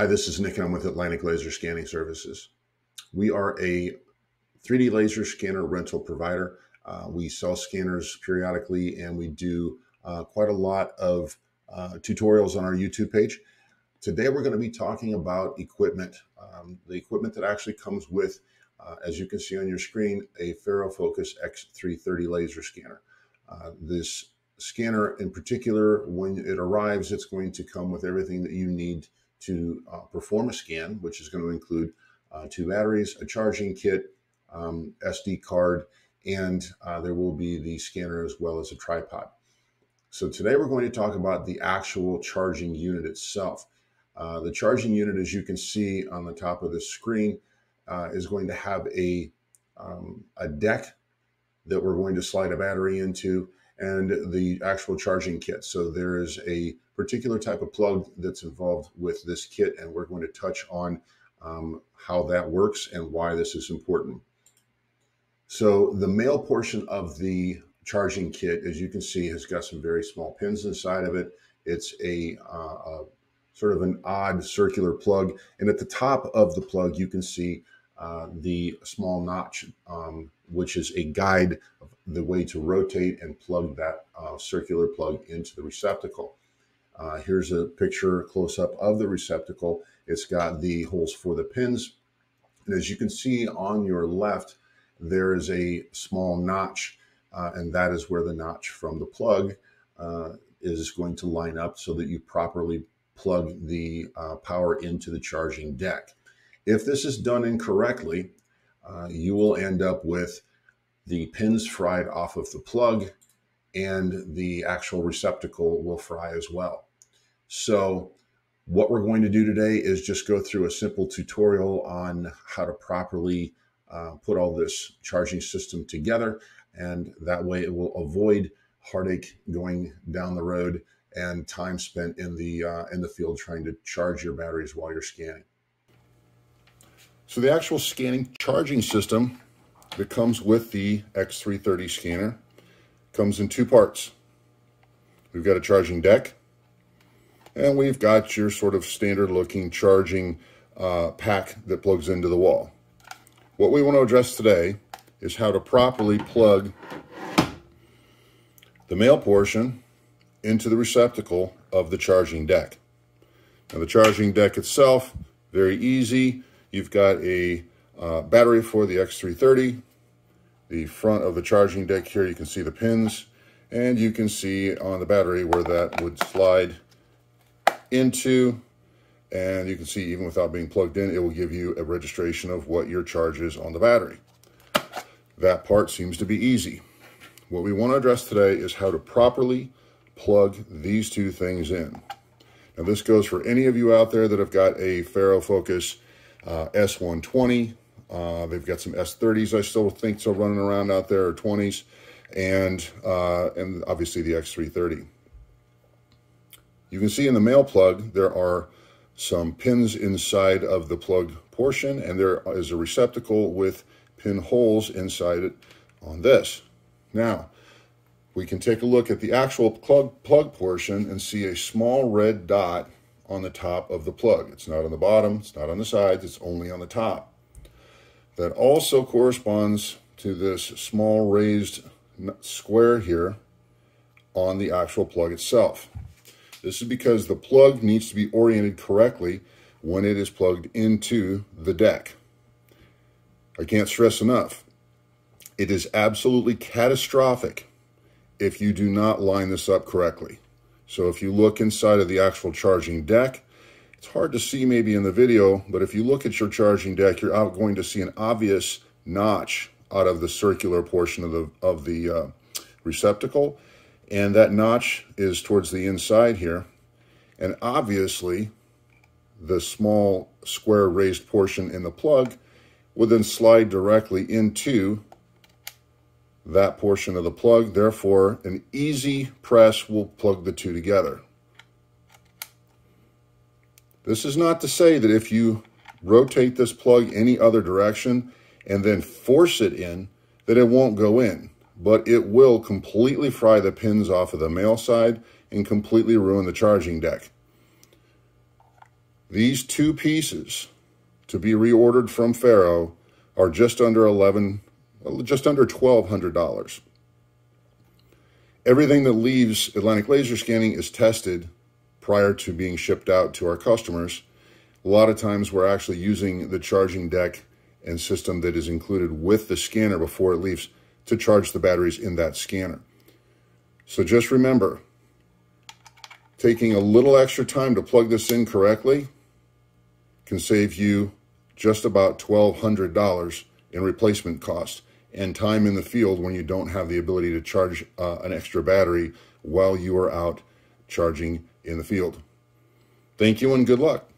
Hi, this is Nick and I'm with Atlantic Laser Scanning Services. We are a 3D laser scanner rental provider. Uh, we sell scanners periodically and we do uh, quite a lot of uh, tutorials on our YouTube page. Today we're going to be talking about equipment, um, the equipment that actually comes with, uh, as you can see on your screen, a Faro Focus X330 laser scanner. Uh, this scanner in particular, when it arrives, it's going to come with everything that you need to uh, perform a scan, which is going to include uh, two batteries, a charging kit, um, SD card, and uh, there will be the scanner as well as a tripod. So today we're going to talk about the actual charging unit itself. Uh, the charging unit, as you can see on the top of the screen, uh, is going to have a, um, a deck that we're going to slide a battery into and the actual charging kit. So there is a particular type of plug that's involved with this kit, and we're going to touch on um, how that works and why this is important. So the male portion of the charging kit, as you can see, has got some very small pins inside of it. It's a, uh, a sort of an odd circular plug. And at the top of the plug, you can see uh, the small notch, um, which is a guide of the way to rotate and plug that uh, circular plug into the receptacle. Uh, here's a picture close up of the receptacle. It's got the holes for the pins. And as you can see on your left, there is a small notch, uh, and that is where the notch from the plug uh, is going to line up so that you properly plug the power into the charging deck. If this is done incorrectly, uh, you will end up with the pins fried off of the plug and the actual receptacle will fry as well. So what we're going to do today is just go through a simple tutorial on how to properly uh, put all this charging system together. And that way it will avoid heartache going down the road and time spent in the, uh, in the field trying to charge your batteries while you're scanning. So the actual scanning charging system that comes with the X330 scanner comes in two parts. We've got a charging deck and we've got your sort of standard looking charging uh, pack that plugs into the wall. What we want to address today is how to properly plug the male portion into the receptacle of the charging deck. Now the charging deck itself, very easy. You've got a uh, battery for the X330. The front of the charging deck here, you can see the pins, and you can see on the battery where that would slide into and you can see even without being plugged in, it will give you a registration of what your charge is on the battery. That part seems to be easy. What we want to address today is how to properly plug these two things in. Now this goes for any of you out there that have got a Faro Focus uh, S120. Uh, they've got some S30s I still think still running around out there, or 20s, and, uh, and obviously the X330. You can see in the male plug, there are some pins inside of the plug portion, and there is a receptacle with pin holes inside it on this. Now, we can take a look at the actual plug, plug portion and see a small red dot on the top of the plug. It's not on the bottom, it's not on the sides, it's only on the top. That also corresponds to this small raised square here on the actual plug itself. This is because the plug needs to be oriented correctly when it is plugged into the deck. I can't stress enough. It is absolutely catastrophic if you do not line this up correctly. So if you look inside of the actual charging deck, it's hard to see maybe in the video, but if you look at your charging deck, you're out going to see an obvious notch out of the circular portion of the, of the uh, receptacle. And that notch is towards the inside here. And obviously, the small square raised portion in the plug would then slide directly into that portion of the plug. Therefore, an easy press will plug the two together. This is not to say that if you rotate this plug any other direction and then force it in, that it won't go in but it will completely fry the pins off of the male side and completely ruin the charging deck. These two pieces to be reordered from Faro are just under 11 just under $1200. Everything that leaves Atlantic Laser Scanning is tested prior to being shipped out to our customers. A lot of times we're actually using the charging deck and system that is included with the scanner before it leaves to charge the batteries in that scanner. So just remember, taking a little extra time to plug this in correctly can save you just about $1,200 in replacement cost and time in the field when you don't have the ability to charge uh, an extra battery while you are out charging in the field. Thank you and good luck.